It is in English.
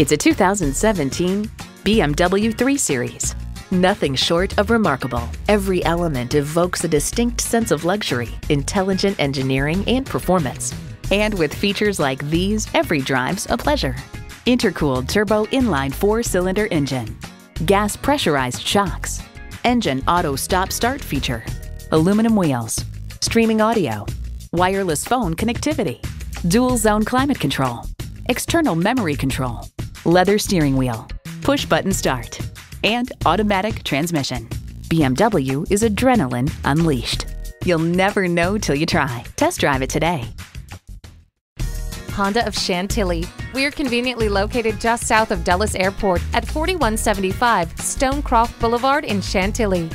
It's a 2017 BMW 3 Series. Nothing short of remarkable. Every element evokes a distinct sense of luxury, intelligent engineering, and performance. And with features like these, every drive's a pleasure. Intercooled turbo inline four-cylinder engine, gas pressurized shocks, engine auto stop start feature, aluminum wheels, streaming audio, wireless phone connectivity, dual zone climate control, external memory control, leather steering wheel, push button start, and automatic transmission. BMW is adrenaline unleashed. You'll never know till you try. Test drive it today. Honda of Chantilly. We're conveniently located just south of Dulles Airport at 4175 Stonecroft Boulevard in Chantilly.